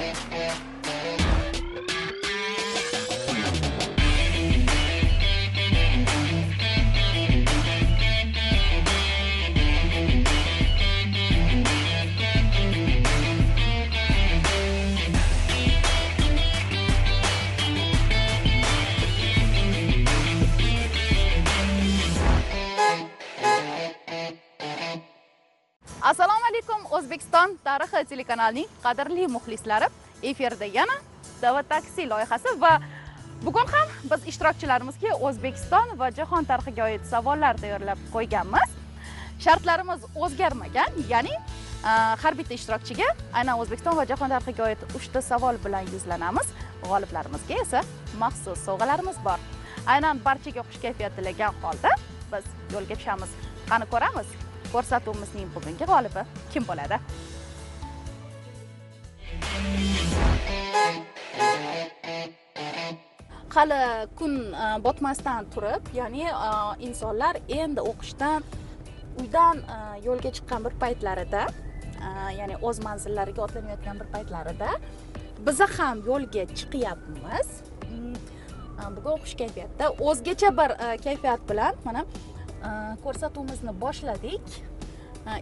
Yeah. O'zbekiston tarixi telekanalining qadrli muxlislari efirda yana dava taksi loyihasi va bugun ham biz ishtirokchilarimizga o'zbekiston va jahon tarixiga oid savollar tayyorlab qo'yganmiz. Shartlarimiz o'zgarmagan ya'ni har bitta ishtirokchiga aynan o'zbekiston va jahon tarixiga oid uchta savol bilan yuzlanamiz. G'oliblarimizga esa maxsus sovg'alarimiz bor. Aynan barchaga xush kayfiyat tilagan holda biz yo'lga tushamiz. Qani ko'ramiz? Ko'rsatuvimizning bugungi g'olibi kim bo'ladi? Hali kun e, botmasdan turib ya'ni e, insonlar endi o'qishdan uydan e, yo'lga chiqqan bir paytlarida ya'ni o'z manzillariga otlanayotgan bir paytlarida biza ham yo'lga chiqyapmiz. Mm, bugun o'qish kayfiyatida o'zgacha bir kayfiyat bilan mana ko'rsatuvimizni boshladik.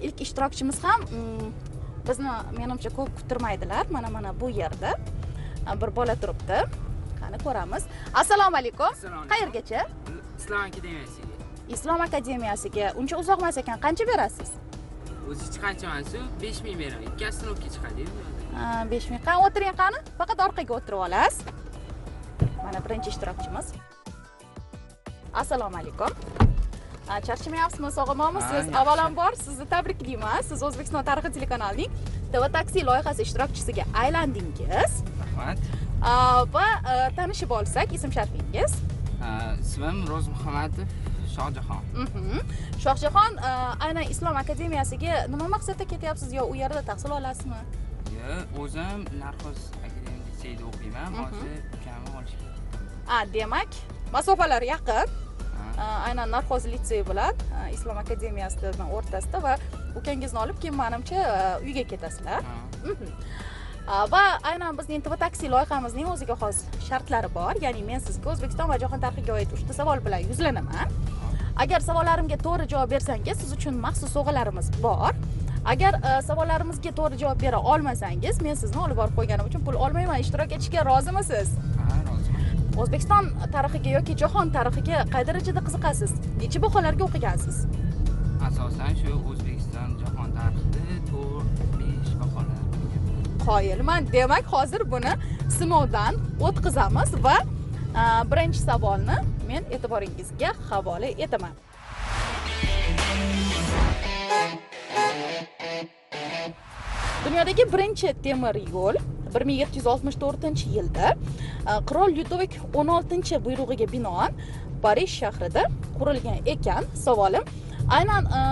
Ilk ishtirokchimiz ham mm, bizni menimcha ko'p kuttirmaydilar mana mana bu yerda bir bola turibdi. Qani ko'ramiz. Assalomu alaykum. Qayergacha? Islom akademiyasiga. Islom akademiyasiga. Uncha uzoq emas ekan. Qancha berasiz? O'zi qancha emas besh ming beraman ikki oстановка chiqadi besh ming. Qani o'tiring qani. Faqat orqaga o'tirib olasiz. Mana birinchi ishtirokchimiz. Assalomu alaykum charchamayapsizmi sog'inmoqmisiz Ha, avvalambor sizni tabriklayman siz o'zbekiston tarixi telekanalining tv taksi loyihasi ishtirokchisiga aylandingiz rahmat va tanishib olsak ism sharfingiz ismim ro'zmuhammadov shohjahon shohjahon aynan islom akademiyasiga nima maqsadda ketyapsiz yo u yerda tahsil olasizmi? Yo, o'zim narxoz akademik litseyda o'qiyman. Hozir ukamni olishga a demak masofalar yaqin aynan narxoz litseyi bilan islom akademiyasini o'rtasida va ukangizni olib keyin manimcha uyga ketasizlar va aynan bizning tv taksi loyihamizning o'ziga xos shartlari bor ya'ni men sizga o'zbekiston va jahon tarixiga oid uchta savol bilan yuzlanaman agar savollarimga to'g'ri javob bersangiz siz uchun maxsus sovg'alarimiz bor agar savollarimizga to'g'ri javob bera olmasangiz men sizni olib borib qo'yganim uchun pul olmayman ishtirok etishga rozimisiz o'zbekiston tarixiga yoki jahon tarixiga qay darajada qiziqasiz? Necha baholarga o'qigansiz? Asosan shu o'zbekiston jahon tarixida to'rt besh baholar qoyilman. Demak hozir buni sinovdan o'tkazamiz va a, birinchi savolni men e'tiboringizga havola etaman. Dunyodagi birinchi temir yo'l bir ming yetti yuz oltmish to'rtinchi yilda a, qirol lyudovik o'n oltinchi buyrug'iga binoan parij shahrida qurilgan ekan savolim. Aynan a,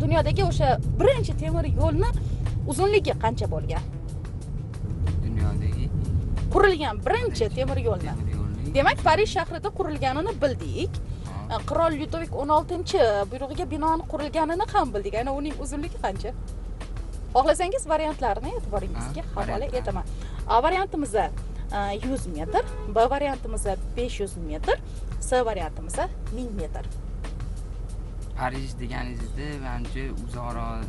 dunyodagi o'sha birinchi temir yo'lni uzunligi qancha bo'lgan? Dunyodagi qurilgan birinchi temir yo'lni. demak parij shahrida qurilganini bildik. Ha, qirol lyudovik o'n oltinchi buyrug'iga binoan qurilganini ham bildik. Aynan uning uzunligi qancha? Xohlasangiz variantlarni e'tiboringizga Ha, havola etaman a variantimiz yuz metr b variantimiz besh yuz metr c variantimiz ming metr parij deganingizda manimcha uzoqroq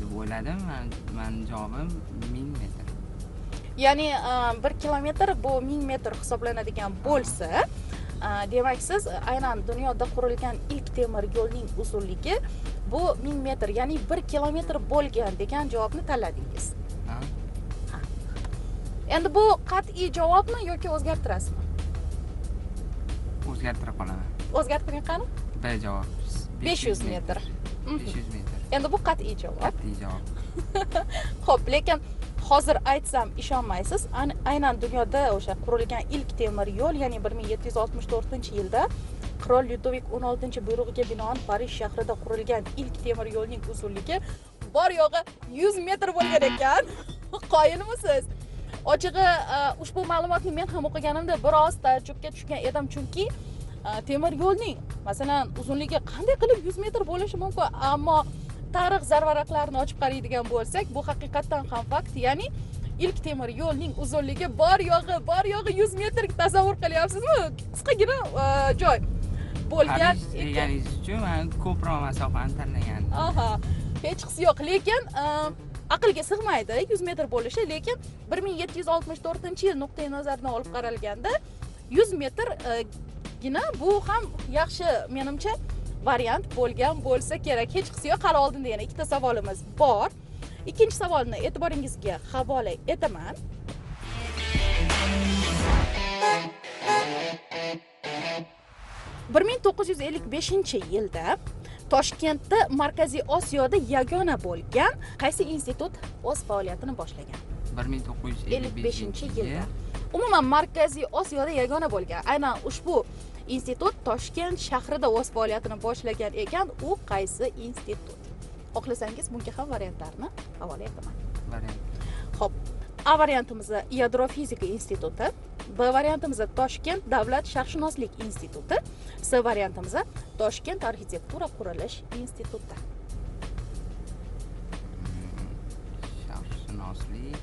deb o'yladim mani javobim ming metr ya'ni a, bir kilometr bu ming metr hisoblanadigan bo'lsa demak siz aynan dunyoda qurilgan ilk temir yo'lning uzunligi bu ming metr ya'ni bir kilometr bo'lgan degan javobni tanladingiz? Endi bu qat'iy javobmi yoki o'zgartirasizmi? O'zgartira qolaman. O'zgartiring qani? B javob. Besh yuz metr. besh yuz metr. Endi bu qat'iy javob. Qat'iy javob. Ho'p lekin hozir aytsam ishonmaysiz. An- aynan dunyoda o'sha qurilgan ilk temir yo'l ya'ni bir ming yetti yuz oltmish to'rtinchi yilda qirol lyudovik o'n oltinchi buyrug'iga binoan parij shahrida qurilgan ilk temir yo'lning uzunligi bor yo'g'i yuz metr bo'lgan ekan. Qoyilmisiz ochig'i e, ushbu ma'lumotni men ham o'qiganimda biroz taajjubga tushgan edim. Chunki e, temir yo'lning masalan uzunligi qanday qilib yuz metr bo'lishi mumkin ammo tarix zarvaraqlarini ochib qaraydigan bo'lsak bu haqiqatdan ham fakt. Ya'ni ilk temir yo'lning uzunligi bor yo'g'i bor yo'g'i yuz metr tasavvur qilyapsizmi? Qisqagina e, joy bo'lgan deganingiz uchun ko'proq masofani tanlagandim. Aha hech qisi yo'q. Lekin aqlga sig'maydi 100 metr bo'lishi lekin 1764 yil nuqtai nazaridan olib qaralganda 100 metrgina e, bu ham yaxshi menimcha variant bo'lgan bo'lsa kerak. Hech qisi yo'q hali oldinda yana ikkita savolimiz bor. Ikkinchi savolni e'tiboringizga havola etaman. Bir ming to'qqiz yuz ellik beshinchi yilda toshkentda markaziy osiyoda yagona bo'lgan qaysi institut o'z faoliyatini boshlagan? Bir ming to'qqiz yuz ellik beshinchi yilda. Umuman markaziy osiyoda yagona bo'lgan. Aynan ushbu institut toshkent shahrida o'z faoliyatini boshlagan ekan. U qaysi institut? Xohlasangiz bunga ham variantlarni havola etaman. Variant. Ho'p a variantimiz yadro fizika instituti b variantimiz toshkent davlat sharqshunoslik instituti c variantimiz toshkent arxitektura qurilish instituti sharqshunoslik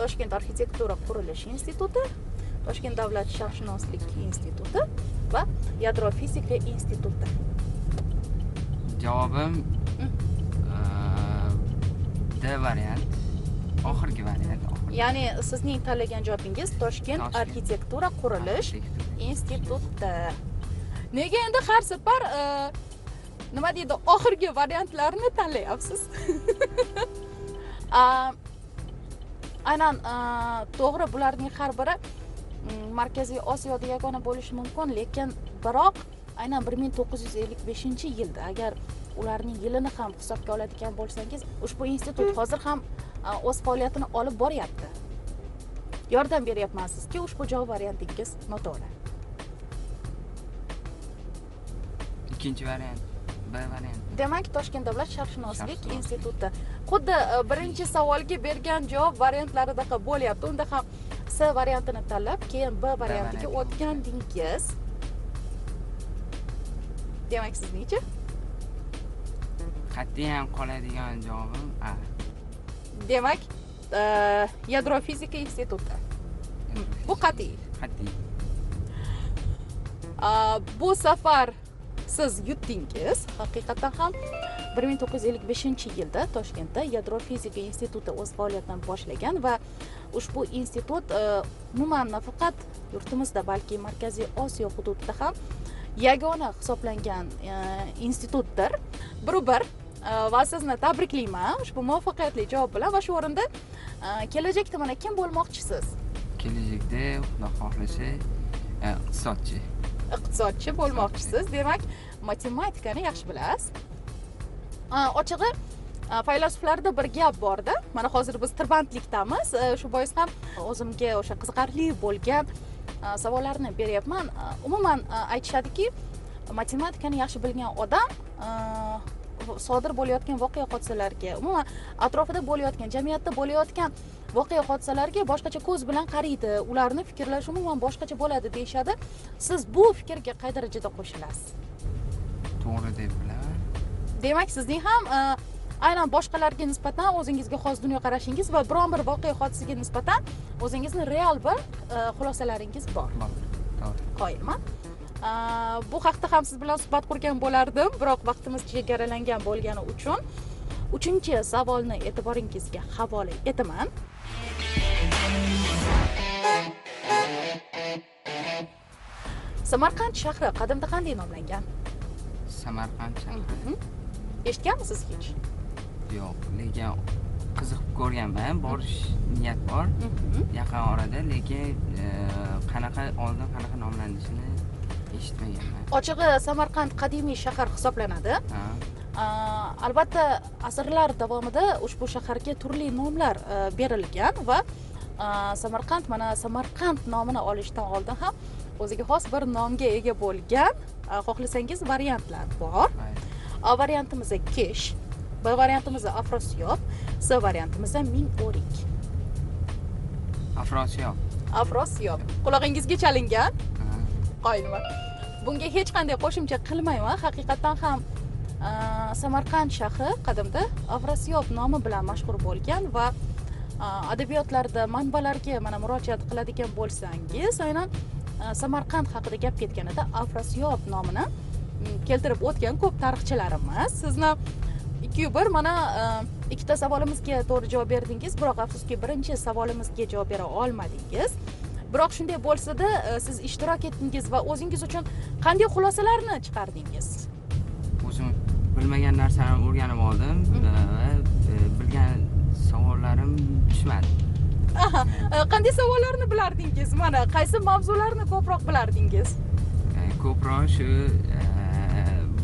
toshkent arxitektura qurilish instituti toshkent davlat sharqshunoslik instituti va yadro fizika instituti javobim Mm. d variant oxirgi variant. Ya'ni sizning tanlagan javobingiz toshkent arxitektura qurilish instituti. Nega endi har safar e, nima deydi oxirgi variantlarni tanlayapsiz? Aynan a, to'g'ri bularning har biri mm, markaziy osiyoda yagona bo'lishi mumkin lekin biroq aynan bir ming to'qqiz yuz ellik beshinchi yilda agar ularning yilini ham hisobga oladigan bo'lsangiz ushbu institut hozir ham o'z faoliyatini olib boryapti. Yordam beryapman sizga ushbu javob variantingiz noto'g'ri? Ikkinchi variant b variant. Demak toshkent davlat sharqshunoslik instituti. Xuddi e, birinchi savolga bergan javob variantlaridagi bo'lyapti. Unda ham c variantini tanlab keyin b variantiga variantiga o'tgandingiz. Demak siznichi qat'iyan qoladigan javobim a demak yadro fizika instituti bu qat'iy qat'iy bu safar siz yutdingiz haqiqatdan ham bir ming to'qqiz yuz ellik beshinchi yilda toshkentda yadro fizika instituti o'z faoliyatini boshlagan va ushbu institut umuman nafaqat yurtimizda balki markaziy osiyo hududida ham yagona hisoblangan institutdir biru bir e, va sizni tabriklayman ushbu muvaffaqiyatli javob bilan va shu o'rinda kelajakda mana kim bo'lmoqchisiz kelajakda xudo xohlasa iqtisodchi iqtisodchi bo'lmoqchisiz demak matematikani yaxshi bilasiz ochig'i faylasuflarda bir gap borda mana hozir biz tirbandlikdamiz shu bois ham o'zimga o'sha qiziqarli bo'lgan savollarni beryapman umuman aytishadiki matematikani yaxshi bilgan odam sodir bo'layotgan voqea hodisalarga umuman atrofida bo'layotgan jamiyatda bo'layotgan voqea hodisalarga boshqacha ko'z bilan qaraydi ularni fikrlashi umuman boshqacha bo'ladi deyishadi. Siz bu fikrga qay darajada qo'shilasiz? To'g'ri deb bilaman demak sizning ham e, aynan boshqalarga nisbatan o'zingizga xos dunyoqarashingiz va biron bir voqea hodisaga nisbatan o'zingizni real bir e, xulosalaringiz bor. To'g'ri. Qoyilman E, bu haqda ham siz bilan suhbat qurgan bo'lardim. Biroq vaqtimiz chegaralangan bo'lgani uchun uchinchi savolni e'tiboringizga havola etaman. Samarqand shahri qadimda qanday nomlangan? Samarqand shahri? Mhm. eshitganmisiz hech? Yo'q lekin qiziqib ko'rganman borish niyat bor. Mhm. yaqin orada lekin e, qanaqa oldin qanaqa nomlanishini eshitmaganman ochig'i samarqand qadimiy shahar hisoblanadi. Albatta asrlar davomida ushbu shaharga turli nomlar e, berilgan va samarqand mana samarqand nomini olishdan oldin ham o'ziga xos bir nomga ega bo'lgan a, xohlasangiz variantlar bor. A variantimiz kesh b variantimiz afrosiyob c variantimiz ming o'rik. Afrosiyob afrosiyob qulog'ingizga chalingan. Ha. Qoyilman bunga hech qanday qo'shimcha qilmayman. Haqiqatdan ham e, samarqand shahri qadimda afrosiyob nomi bilan mashhur bo'lgan va e, adabiyotlarda manbalarga mana murojaat qiladigan bo'lsangiz aynan e, samarqand haqida gap ketganida afrosiyob nomini mm, keltirib o'tgan ko'p tarixchilarimiz. Sizni ikkiyu bir mana ikkita savolimizga to'g'ri javob berdingiz biroq afsuski birinchi savolimizga javob bera olmadingiz. Biroq shunday bo'lsada siz ishtirok etdingiz va o'zingiz uchun qanday xulosalarni chiqardingiz? O'zim bilmagan narsani o'rganib oldim va e, bilgan savollarim tushmadi. Aha qanday savollarni bilardingiz? Mana qaysi mavzularni ko'proq bilardingiz? E, ko'proq shu e,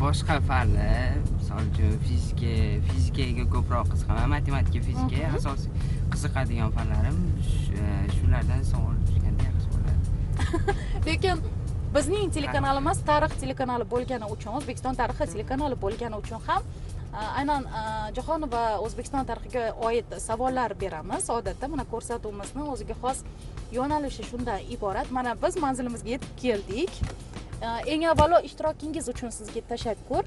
boshqa fanlar misol uchun fizika fizikaga ko'proq qiziqaman matematika fizikaga Mhm. asosiy qiziqadigan fanlarim sh- e, shulardan savol lekin bizning telekanalimiz tarix telekanali bo'lgani uchun o'zbekiston tarixi telekanali bo'lgani uchun ham e, aynan e, jahon va o'zbekiston tarixiga oid savollar beramiz. Odatda mana ko'rsatuvimizni o'ziga xos yo'nalishi shundan iborat. Mana biz manzilimizga yetib keldik. E, eng avvalo ishtirokingiz uchun sizga tashakkur.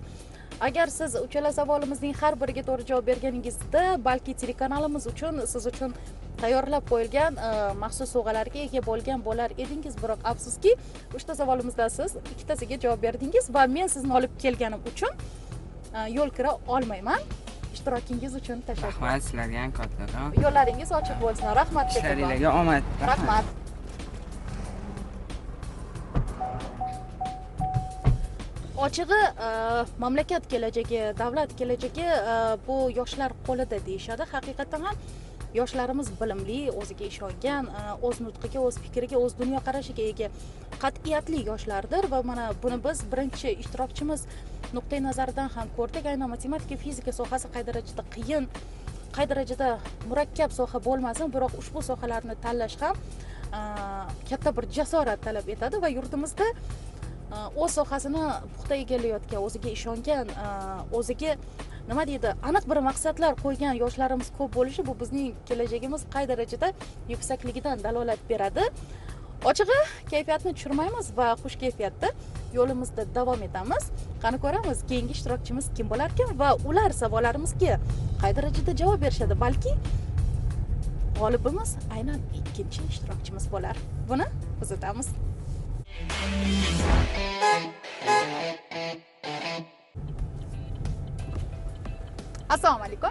Agar siz uchala savolimizning har biriga to'g'ri javob berganingizda balki telekanalimiz uchun siz uchun tayyorlab qo'yilgan e, maxsus sovg'alarga ega bo'lgan bo'lar edingiz. Biroq afsuski uchta savolimizdan siz ikkitasiga javob berdingiz va men sizni olib kelganim uchun e, yo'l kira olmayman. Ishtirokingiz uchun tashakkur. Rahmat sizlarga ham kattakon yo'llaringiz ochiq bo'lsin. Rahmat ishlaringlarga omad. Rahmat. Ochig'i e, mamlakat kelajagi davlat kelajagi bu yoshlar qo'lida deyishadi. Haqiqatdan ham yoshlarimiz bilimli o'ziga ishongan e, o'z nutqiga o'z fikriga o'z dunyoqarashiga ega qat'iyatli yoshlardir va mana buni biz birinchi ishtirokchimiz nuqtai nazaridan ham ko'rdik. Aynan matematika fizika sohasi qay darajada qiyin qay darajada murakkab soha bo'lmasin biroq ushbu sohalarni tanlash ham e, katta bir jasorat talab etadi va yurtimizda e, o'z sohasini puxta egallayotgan o'ziga ishongan o'ziga nima deydi? Aniq bir maqsadlar qo'ygan yoshlarimiz ko'p bo'lishi bu bizning kelajagimiz qay darajada yuksakligidan dalolat beradi. Ochig'i kayfiyatni tushirmaymiz va xush kayfiyatda yo'limizda davom etamiz. Qani ko'ramiz keyingi ishtirokchimiz kim bo'larkan va ular savollarimizga qay darajada javob berishadi? Balki g'olibimiz aynan ikkinchi ishtirokchimiz bo'lar. Buni kuzatamiz. Assalomu alaykum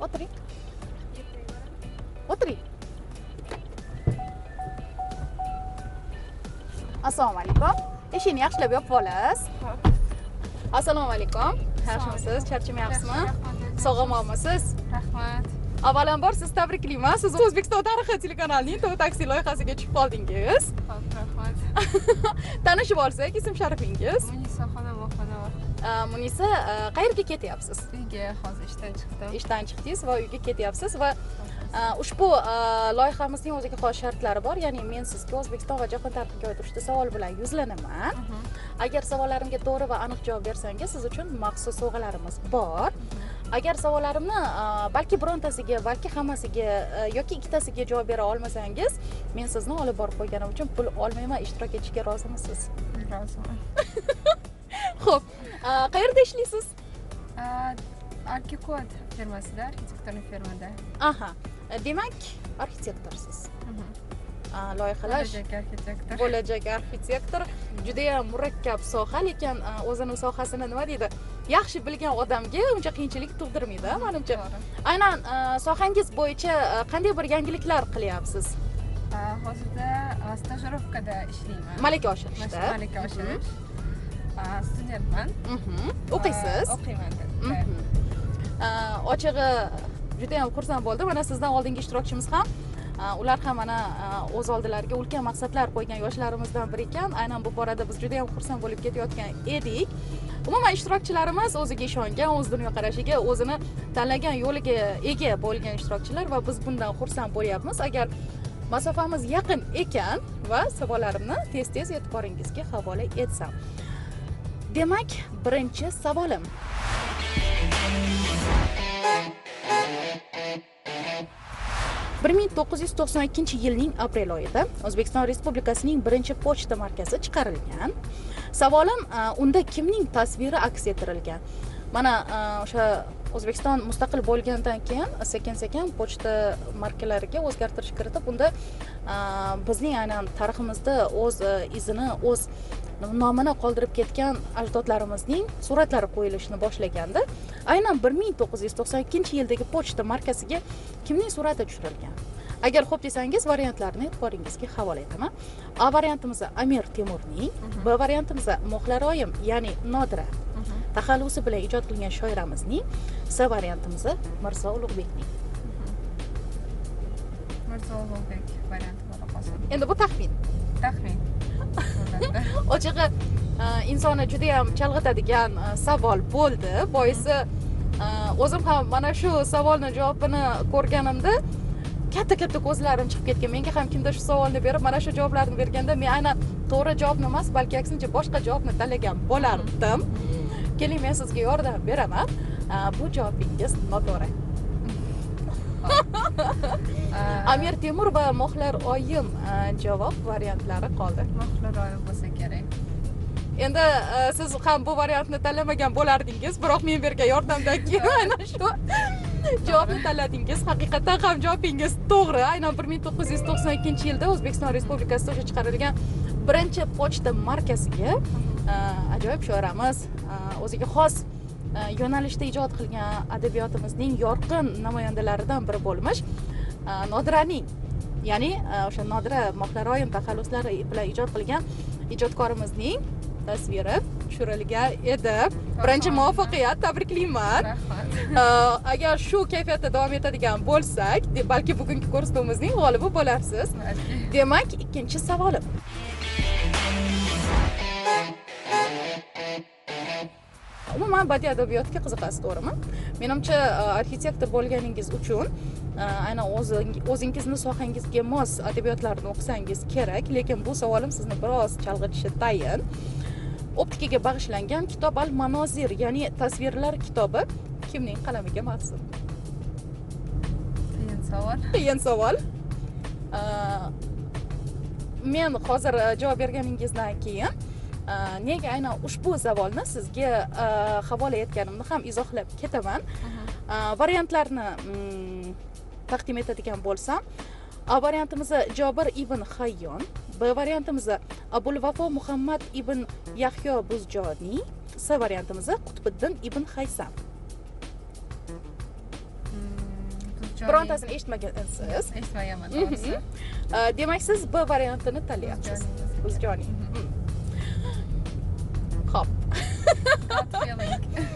o'tiring o'tiring assalomu alaykum eshikni yaxshilab yopib olasiz assalomu alaykum yaxshimisiz? Charchamayapsizmi? sog'lomomisiz rahmat. Avvalambor siz tabriklayman siz o'zbekiston tarixi telekanalining tog' taksi loyihasiga tushib qoldingiz. Rahmat. Tanishib olsak ism sharifingiz munisa munisa qayerga ketyapsiz uyga hozir ishdan chiqdim ishdan chiqdingiz va uyga ketyapsiz va ushbu loyihamizning o'ziga xos shartlari bor ya'ni men sizga o'zbekiston va jahon tarixiga oid uchta savol bilan yuzlanaman agar savollarimga to'g'ri va aniq javob bersangiz siz uchun maxsus sovg'alarimiz bor agar savollarimni balki birontasiga balki hammasiga yoki ikkitasiga javob bera olmasangiz men sizni olib borib qo'yganim uchun pul olmayman ishtirok etishga rozimisiz roziman ho'p ä, qayerda ishlaysiz arkikod firmasida arxitektorlik firmada aha demak arxitektorsiz loyihalash bo'lajak arxitektor bo'lajak arxitektor judayam murakkab soha lekin o'zini sohasini nima deydi yaxshi bilgan odamga uncha qiyinchilik tug'dirmaydi manimcha aynan sohangiz bo'yicha qanday bir yangiliklar qilyapsiz hozirda stajirovkada ishlayman malaka oshirishda malaka oshirish studentman o'qiysiz o'qiyman ochig'i judayam xursand bo'ldim mana sizdan oldingi ishtirokchimiz ham ular ham mana o'z oldilariga ulkan maqsadlar qo'ygan yoshlarimizdan biri ekan aynan bu borada biz judayam xursand bo'lib ketayotgan edik umuman ishtirokchilarimiz o'ziga ishongan o'z dunyoqarashiga o'zini tanlagan yo'liga ega bo'lgan ishtirokchilar va biz bundan xursand bo'lyapmiz agar masofamiz yaqin ekan va savollarimni tez tez e'tiboringizga havola etsam demak birinchi savolim. bir ming to'qqiz yuz to'qson ikkinchi yilning aprel oyida o'zbekiston respublikasining birinchi pochta markazi chiqarilgan. Savolim e, unda kimning tasviri aks ettirilgan? Mana e, o'sha o'zbekiston mustaqil bo'lgandan keyin sekin sekin pochta markalariga o'zgartirish kiritib unda e, bizning aynan tariximizda o'z izini o'z nomini qoldirib ketgan ajdodlarimizning suratlari qo'yilishni boshlaganda aynan bir ming to'qqiz yuz to'qson ikkinchi yildagi pochta markasiga kimning surati tushirilgan? Agar xo'p desangiz variantlarni e'tiboringizga havola etaman. A variantimiz amir temurning b variantimiz mo'xlaroyim ya'ni nodira taxallusi bilan ijod qilgan shoiramizning c variantimiz mirzo ulug'bekning. Mirzo ulug'bek varianti endi bu taxmin. Taxmin ochig'i insonni insonni judayam chalg'itadigan e, savol bo'ldi. Boisi e, o'zim ham mana shu savolni javobini ko'rganimda katta katta ko'zlarim chiqib ketgan. Menga ham kimdir shu savolni berib mana shu javoblarni berganda men aynan to'g'ri javobni emas balki aksincha boshqa javobni tanlagan bo'lardim. Keling men sizga yordam beraman. Bu javobingiz noto'g'ri. amir temur va mohlar oyim javob variantlari qoldi. Mahliroyev bo'lsa kerak. Endi e, siz ham bu variantni tanlamagan bo'lardingiz biroq men bergan yordamdan keyin aynan shu javobni tanladingiz. Haqiqatdan ham javobingiz to'g'ri. Aynan bir ming to'qqiz yuz to'qson ikkinchi yilda o'zbekiston respublikasida o'sha chiqarilgan birinchi pochta markasiga e, ajoyib shoiramiz e, o'ziga xos yo'nalishda ijod qilgan adabiyotimizning yorqin namoyandalaridan biri bo'lmish nodiraning ya'ni e, o'sha nodira mohlaroyim taxalluslari bilan ijod qilgan ijodkorimizning tasviri tushirilgan edi. Birinchi muvaffaqiyat tabriklayman. Rahmat. E, agar shu kayfiyatda davom etadigan bo'lsak balki bugungi ko'rsatuvimizning g'olibi bo'larsiz. Demak ikkinchi savolim. Umuman badiiy adabiyotga qiziqasiz to'g'rimi? Menimcha e, arxitektor bo'lganingiz uchun aynan o'zing- o'zingizni sohangizga mos adabiyotlarni o'qisangiz kerak lekin bu savolim sizni biroz chalg'itishi tayin. Optikaga bag'ishlangan kitob al manozir ya'ni tasvirlar kitobi. Kimning qalamiga mansub qiyin savol. Qiyin savol. Э, men hozir e, javob berganingizdan keyin nega aynan ushbu savolni sizga havola etganimni ham izohlab ketaman. Variantlarni mm, taqdim etadigan bo'lsam a variantimiz jobir ibn hayyon b variantimiz abul vafo muhammad ibn yahyo buzjoniy c variantimiz qutbiddin ibn haysam. Birontasini eshitmagansiz? Eshitmaganman Mhm. to'g'risi demak siz b variantini tanlayapsiz buzjoniy ho'p.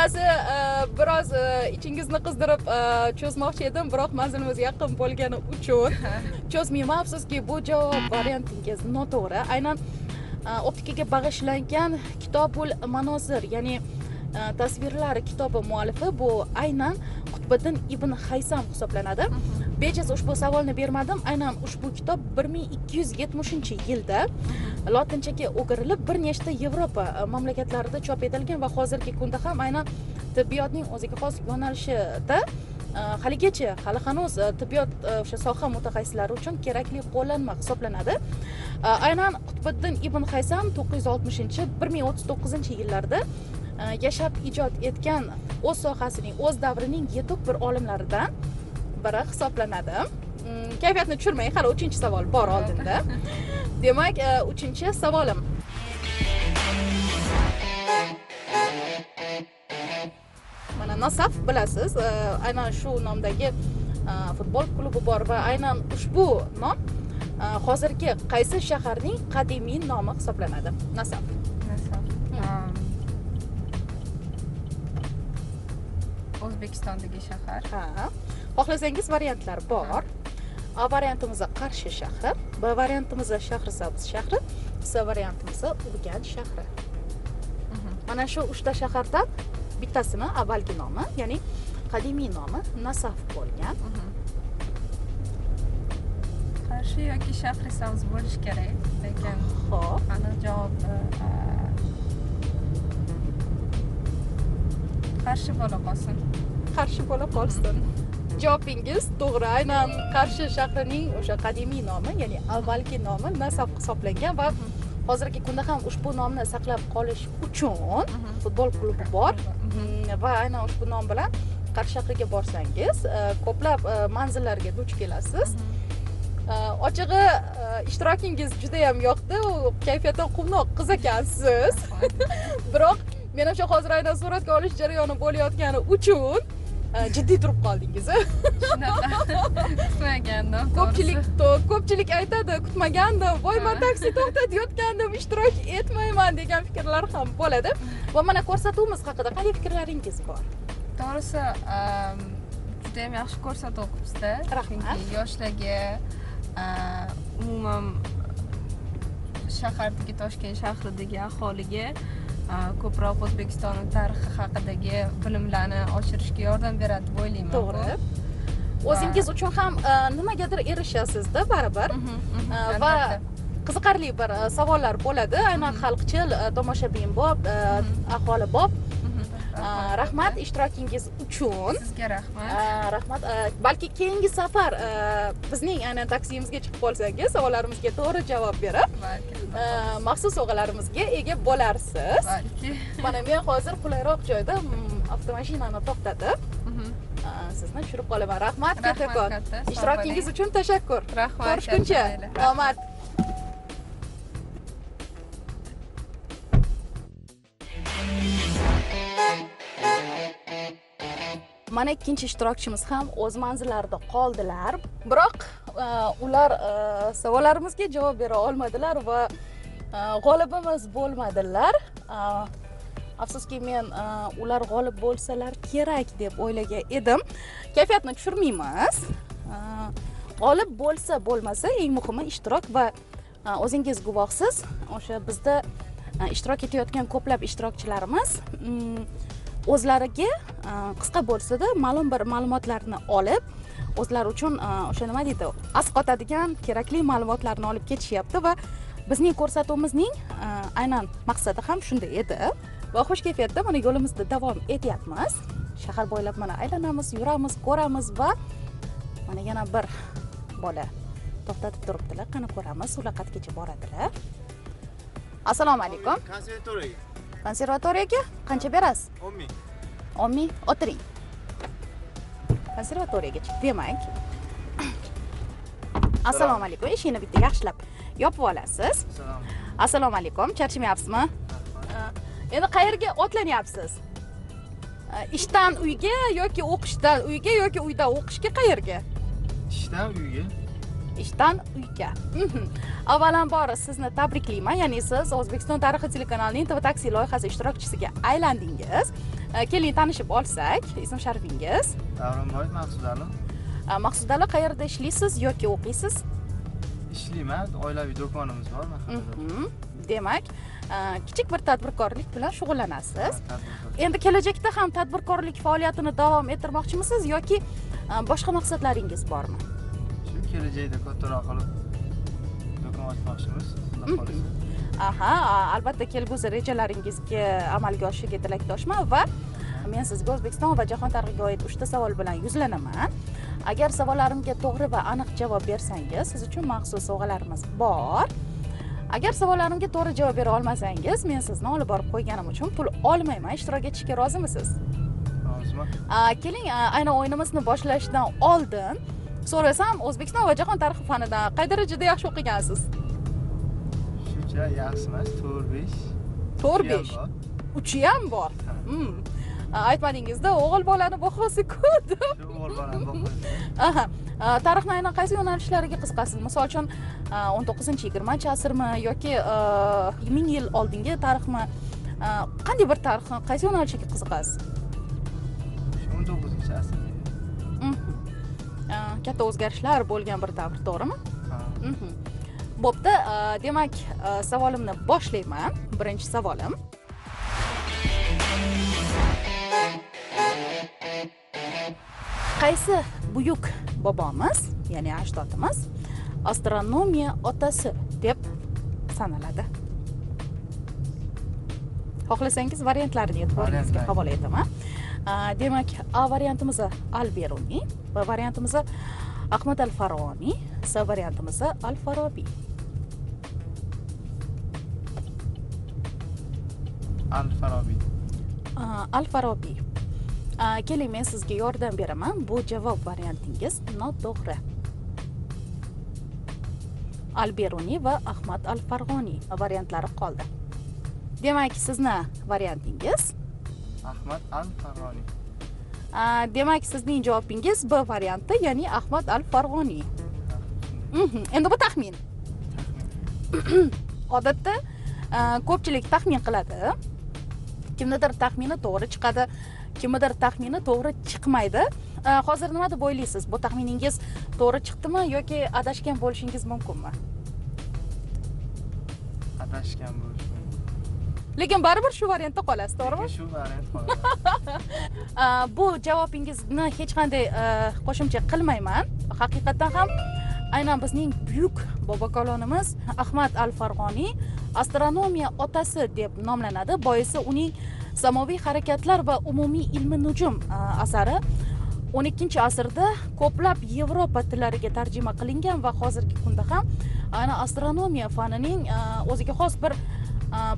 qisqasi e, biroz e, ichingizni qizdirib e, cho'zmoqchi edim. Biroq manzilimiz yaqin bo'lgani uchun cho'zmayman afsuski bu javob variantingiz noto'g'ri. Aynan optikaga bag'ishlangan kitobul manozir ya'ni e, tasvirlar kitobi muallifi bu aynan qutbiddin ibn haysam hisoblanadi bejiz ushbu savolni bermadim aynan ushbu kitob bir ming ikki yuz yetmishinchi yilda lotinchaga o'girilib bir nechta yevropa mamlakatlarida chop etilgan va hozirgi kunda ham aynan tibbiyotning o'ziga xos yo'nalishida haligacha hali hanuz tibbiyot o'sha soha mutaxassislari uchun kerakli qo'llanma hisoblanadi aynan qutbiddin ibn haysam to'qqiz yuz oltmishinchi bir ming o'ttiz to'qqizinchi yillarda yashab ijod etgan o'z sohasining o'z davrining yetuk bir olimlaridan biri hisoblanadi. Mm, kayfiyatni tushirmang hali uchinchi savol bor oldinda. Demak e, uchinchi savolim. Mana nasaf bilasiz e, aynan shu nomdagi e, futbol klubi bor va aynan ushbu nom e, hozirgi qaysi shaharning qadimiy nomi hisoblanadi? Nasaf Nasaf. O'zbekistondagi shahar. Ha. Xohlasangiz variantlar bor. A variantimiz qarshi shahri b variantimiz shahrisabz shahri c variantimiz urganch shahri. Mhm. mana shu uchta shahardan bittasini avvalgi nomi ya'ni qadimiy nomi nasaf bo'lgan. Mhm. qarshi yoki shahri savz bo'lishi kerak lekin ho'p aniq javob qarshi bo'la qolsin. Qarshi bo'la qolsin. Javobingiz to'g'ri aynan qarshi shahrining o'sha qadimiy nomi ya'ni avvalgi nomi nasaf hisoblangan va hozirgi kunda ham ushbu nomni saqlab qolish uchun Mhm. futbol klubi bor. Mhm. Va aynan ushbu nom bilan qarshi shahriga borsangiz e, ko'plab e, manzillarga duch kelasiz. E, ochig'i ishtirokingiz juda yam yoqdi kayfiyatdan quvnoq qiz ekansiz. Biroq menimcha hozir aynan suratga olish jarayoni bo'layotgani uchun e, jiddiy turib qoldingiz. Shunaqa kutmagandim ko'pchilik ko'pchilik aytadi kutmagandim voy man taksi to'xtatayotgandim ishtirok etmayman degan fikrlar ham bo'ladi. Va mana ko'rsatuvimiz haqida qanday fikrlaringiz bor? To'g'risi am, judayam yaxshi ko'rsatuv qilibsizda. Rahmat. yoshlarga a, umuman shahardagi toshkent shahridagi aholiga ko'proq o'zbekiston tarixi haqidagi bilimlarni oshirishga yordam beradi deb o'ylayman to'g'ri. O'zingiz uchun ham e, nimagadir erishasizda baribir. Mhm, mhm, Uh, va qiziqarli bir e, savollar bo'ladi. Aynan xalqchil e, tomoshabin bob e, aholi bob. Mhm, E, rahmat. Ishtirokingiz uchun. Sizga rahmat. Rahmat. Balki keyingi safar bizning aynan taksimizga chiqib qolsangiz savollarimizga to'g'ri javob berib maxsus sovg'alarimizga ega bo'larsiz. Balki. Mana men hozir qulayroq joyda mm, avtomashinani to'xtatib Mhm. sizni tushirib qolaman. Rahmat kattakon ishtirokingiz uchun tashakkur. Rahmat ko'rishguncha. omad mana ikkinchi ishtirokchimiz ham o'z manzillarida qoldilar. Biroq e, ular e, savollarimizga javob bera olmadilar va e, g'olibimiz bo'lmadilar. Afsuski men ular g'olib bo'lsalar kerak deb o'ylagan edim. Kayfiyatni tushirmaymiz. G'olib bo'lsa bo'lmasa eng muhimi ishtirok va o'zingiz guvohsiz. O'sha bizda ishtirok etayotgan ko'plab ishtirokchilarimiz mm, o'zlariga e, qisqa bo'lsada ma'lum bir ma'lumotlarni olib o'zlari uchun e, o'sha nima deydi asqotadigan kerakli ma'lumotlarni olib ketishyapti va bizning ko'rsatuvimizning e, aynan maqsadi ham shunday edi. Va xush kayfiyatda mana yo'limizda davom etyapmiz. Shahar bo'ylab mana aylanamiz yuramiz ko'ramiz va mana yana bir bola to'xtatib turibdilar. Qani ko'ramiz ular qayergacha boradilar. Assalomu alaykum. Konservatoriyaga konservatoriyaga qancha berasiz o'n ming o'n ming o'tiring konservatoriyagacha demak assalomu alaykum eshikni bitta yaxshilab. Yopib olasiz salom assalomu alaykum charchamayapsizmi endi qayerga otlanyapsiz ishdan uyga yoki o'qishdan uyga yoki uydan o'qishga qayerga? Ishdan uyga ishdan uyga. Mhm. avvalambor sizni tabriklayman. Ya'ni siz o'zbekiston tarixi telekanalining tv taksi loyihasi ishtirokchisiga aylandingiz. Uh, keling tanishib olsak ism sharifingiz? Davronboyev maqsud ali Uh, maqsudali qayerda ishlaysiz yoki o'qiysiz? Ishlayman oilaviy do'konimiz bor Mhm. demak uh, kichik bir tadbirkorlik bilan shug'ullanasiz. Endi kelajakda ham tadbirkorlik faoliyatini davom ettirmoqchimisiz yoki boshqa maqsadlaringiz bormi kelajakda kattaroq qilib do'kon ochmoqchimiz. Xudo Mhm. xohlasa aha albatta kelgusi rejalaringizga amalga oshishiga tilakdoshman va men sizga o'zbekiston va jahon tarixiga oid uchta savol bilan yuzlanaman. Agar savollarimga to'g'ri va aniq javob bersangiz siz uchun maxsus sovg'alarimiz bor. Agar savollarimga to'g'ri javob bera olmasangiz men sizni olib borib qo'yganim uchun pul olmayman. Ishtirok etishga rozimisiz? Roziman keling aynan o'yinimizni boshlashdan oldin so'rasam o'zbekiston va jahon tarixi fanidan qay darajada yaxshi o'qigansiz. Shuncha yaxshi emas to'rt besh to'rt besh uchi ham bor. Hmm. Aytmadingizda o'g'il bolani bahosi ko'p. Deb o'g'il A, tarixni aynan qaysi yo'nalishlariga qiziqasiz misol uchun o'n to'qqizinchi yigirmanchi asrmi yoki ming yil oldingi tarixmi? Qanday bir tarixni qaysi yo'nalishiga qiziqasiz katta o'zgarishlar bo'lgan bir davr to'g'rimi. Mhm. bo'pti demak savolimni boshlayman birinchi savolim qaysi buyuk bobomiz ya'ni ajdodimiz astronomiya otasi deb sanaladi xohlasangiz variantlarini e'tiboringizga havola etaman demak a variantimiz al beruniy b variantimiz ahmad al farg'oniy c variantimiz al farobiy al farobiy al farobiy keling men sizga yordam beraman. Bu javob variantingiz noto'g'ri. Al beruniy va ahmad al farg'oniy variantlari qoldi. Demak sizni variantingiz ahmad al farg'oniy demak sizning javobingiz b varianti ya'ni ahmad al farg'oniy Mhm, endi bu taxmin. Odatda ko'pchilik taxmin qiladi. Kimnidir taxmini to'g'ri chiqadi kimnidir taxmini to'g'ri chiqmaydi. Hozir nima deb o'ylaysiz bu taxminingiz to'g'ri chiqdimi yoki adashgan bo'lishingiz mumkinmi? Adashgan bo'lish lekin baribir shu variantda qolasiz to'g'rimi? shu variant qoladi. Bu javobingizni hech qanday qo'shimcha qilmayman. Haqiqatdan ham aynan bizning buyuk bobokalonimiz ahmad al farg'oniy astronomiya otasi deb nomlanadi. Boisi uning samoviy harakatlar va umumiy ilmi nujum asari 12 asrda ko'plab yevropa tillariga tarjima qilingan va hozirgi kunda ham aynan astronomiya fanining o'ziga xos bir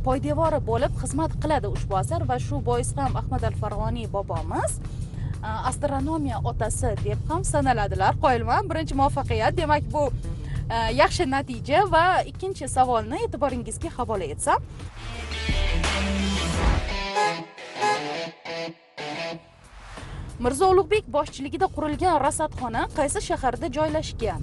poydevori bo'lib xizmat qiladi ushbu asar va shu bois ham ahmad al farg'oniy bobomiz astronomiya otasi deb ham sanaladilar. Qoyilman birinchi muvaffaqiyat. Demak bu yaxshi natija va ikkinchi savolni e'tiboringizga havola etsam. Mirzo ulug'bek boshchiligida qurilgan rasadxona qaysi shaharda joylashgan?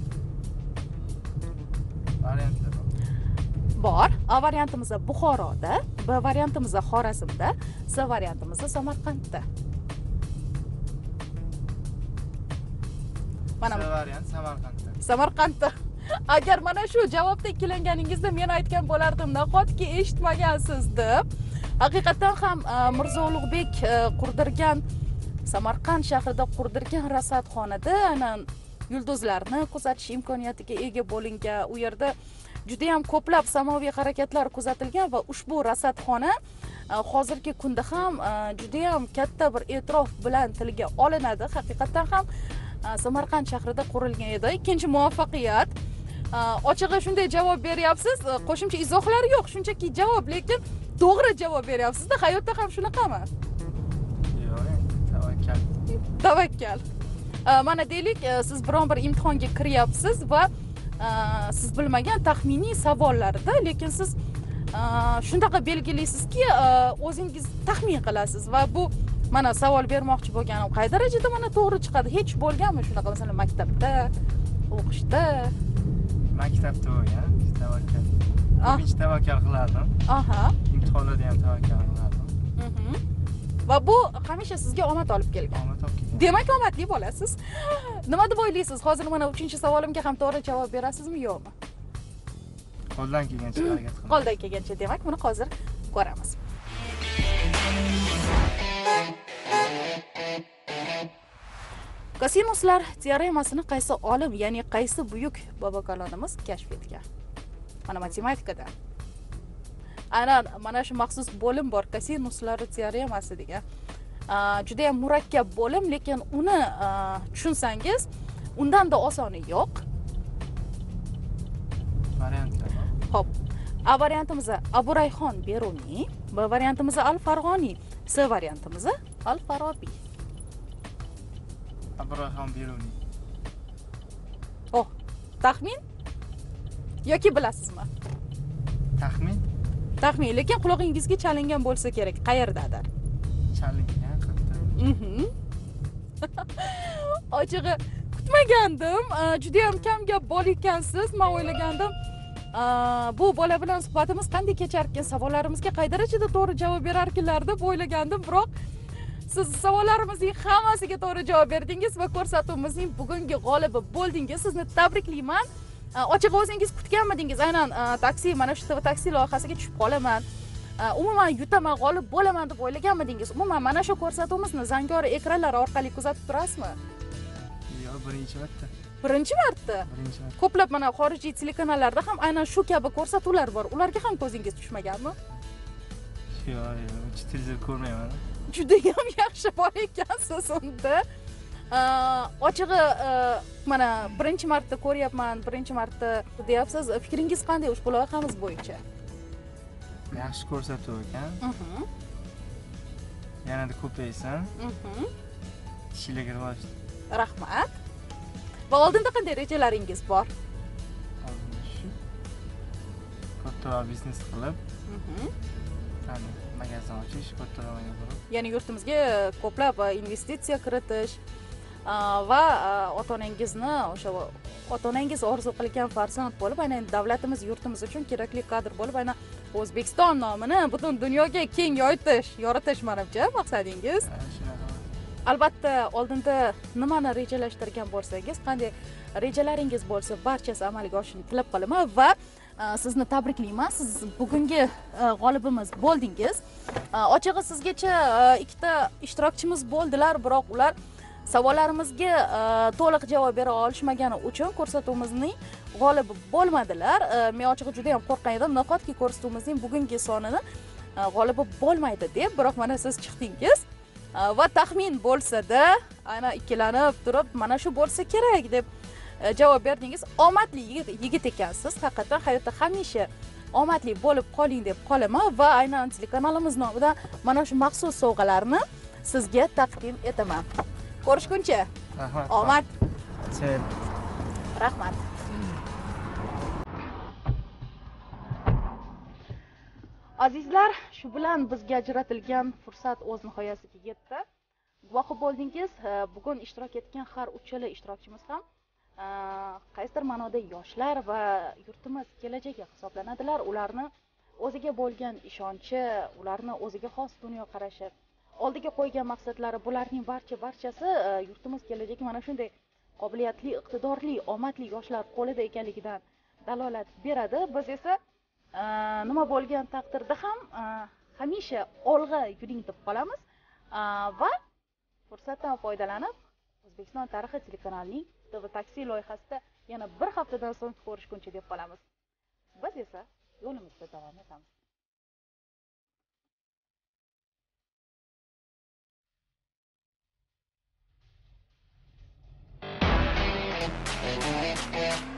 Bor a variantimiz buxoroda b variantimiz xorazmda c variantimiz samarqandda. Mana C variant samarqandda. Samarqandda. Agar mana shu javobda ikkilanganingizda men aytgan bo'lardim nahotki eshitmagansiz? deb haqiqatdan ham e, mirzo ulug'bek e, qurdirgan samarqand shahrida qurdirgan rasadxonada aynan yulduzlarni kuzatish imkoniyatiga ega bo'lingan u yerda judayam ko'plab samoviy harakatlar kuzatilgan va ushbu rasadxona e, hozirgi kunda ham e, judayam katta bir e'tirof bilan tilga olinadi. Haqiqatdan ham e, samarqand shahrida qurilgan edi. Ikkinchi muvaffaqiyat ochig'i shunday javob beryapsiz. Qo'shimcha izohlar yo'q shunchaki javob lekin to'g'ri javob beryapsizda. Hayotda ham shunaqami? Tavakkal. Tavakkal. Mana deylik siz biron bir imtihonga kiryapsiz va siz bilmagan taxminiy savollarda lekin siz shunaqa belgilaysizki o'zingiz taxmin qilasiz va bu mana savol bermoqchi bo'lganim qay darajada mana to'g'ri chiqadi hech bo'lganmi shunaqa masalan maktabda o'qishda maktabda bo'lgan tavakkal ko'pincha tavakkal qilardim aha imtihonlarda ham tavakkal qilardim. Va bu hamisha sizga omad olib kelgan. Omad olib kelgan. Demak omadli bo'lasiz. Nima deb o'ylaysiz hozir mana uchinchi savolimga ham to'g'ri javob berasizmi yo'qmi? Qo'ldan kelgancha harakat qilaman qo'ldan kelgancha. Demak buni hozir ko'ramiz. Kosinuslar teoremasini qaysi olim ya'ni qaysi buyuk bobokalonimiz kashf etgan? Mana matematikada aynan mana shu maxsus bo'lim bor kosinuslar teoremasi degan Aa, judayam murakkab bo'lim lekin uni tushunsangiz undanda osoni yo'q variantlar. Xo'p. A variantimiz Abu Rayhon Beruniy, B variantimiz Al Farg'oniy, C variantimiz Al Farobiy. abdurahmon beruniy Oh, taxmin yoki bilasizmi? taxmin Taxmin, lekin qulog'ingizga chalingan bo'lsa kerak, qayerdadir. chalingan Mhm. Ochig'i kutmagandim. Aa, Juda ham kam gap bor ekansiz. Men o'ylagandim, bu bola bilan suhbatimiz qanday kechar ekan, savollarimizga qay darajada to'g'ri javob berarkanlar deb o'ylagandim, biroq siz savollarimizning hammasiga to'g'ri javob berdingiz va ko'rsatuvimizning bugungi g'olibi bo'ldingiz. Sizni tabriklayman. Aa, Ochig'i o'zingiz kutganmidingiz? Aynan taksi, mana shu TV taksi loyihasiga tushib qolaman. Umuman yutaman g'olib bo'laman deb o'ylaganmidingiz? Umuman mana shu ko'rsatuvimizni zangori ekranlar orqali kuzatib turasizmi? Yo'q birinchi marta. Birinchi marta? Birinchi marta. Ko'plab mana xorijiy telekanallarda ham aynan shu kabi ko'rsatuvlar bor. Ularga ham ko'zingiz tushmaganmi? Yo'q yo'q televizor ko'rmayman. Judayam yaxshi bor ekansiz unda ochig'i mana birinchi marta ko'ryapman birinchi marta deyapsiz fikringiz qanday ushbu loyihamiz bo'yicha yaxshi ko'rsatuv ekan Mhm, yanada ko'paysin mhm. ishlarga rivoj rahmat va oldinda qanday rejalaringiz bor kattaroq biznes qilib Mhm. magazin ochish kattaroq ya'ni yurtimizga ko'plab investitsiya kiritish va ota onangizni o'sha ota onangiz orzu qilgan farzand bo'lib aynan davlatimiz yurtimiz uchun kerakli kadr bo'lib aynan o'zbekiston nomini butun dunyoga keng yoyitish yoritish manimcha maqsadingiz. Albatta oldinda nimani rejalashtirgan bo'lsangiz qanday rejalaringiz bo'lsa barchasi amalga oshishini tilab qolaman va sizni tabriklayman. Siz bugungi g'olibimiz bo'ldingiz. Ochig'i sizgacha ikkita ishtirokchimiz bo'ldilar biroq ular savollarimizga e, to'liq javob bera olishmagani uchun ko'rsatuvimizning g'olibi bo'lmadilar. E, men ochig'i juda yam qo'rqgan edim. Nahotki ko'rsatuvimizning bugungi sonini e, g'olibi bo'lmaydi deb biroq mana siz chiqdingiz. Va taxmin bo'lsada ana ikkilanib turib mana shu bo'lsa kerak deb javob berdingiz. Omadli yigit, yigit ekansiz. Haqiqatdan hayotda hamisha omadli bo'lib qoling deb qolaman va aynan telekanalimiz nomidan mana shu maxsus sovg'alarni sizga taqdim etaman. Ko'rishguncha. Rahmat omad. Sen. rahmat. Azizlar shu bilan bizga ajratilgan fursat o'z nihoyasiga yetdi. Guvohi bo'ldingiz e, bugun ishtirok etgan har uchala ishtirokchimiz ham e, qaysidir ma'noda yoshlar va yurtimiz kelajagi hisoblanadilar. Ularni o'ziga bo'lgan ishonchi ularni o'ziga xos dunyoqarashi oldiga qo'ygan maqsadlari bularning barcha barchasi e, yurtimiz kelajagi mana shunday qobiliyatli iqtidorli omadli yoshlar qo'lida ekanligidan dalolat beradi. Biz esa e, nima bo'lgan taqdirda ham e, hamisha olg'a yuring deb qolamiz. Va fursatdan foydalanib o'zbekiston tarixi telekanalining tv taksi loyihasida yana bir haftadan so'ng ko'rishguncha deb qolamiz. Biz esa yo'limizda davom etamiz. Thank you.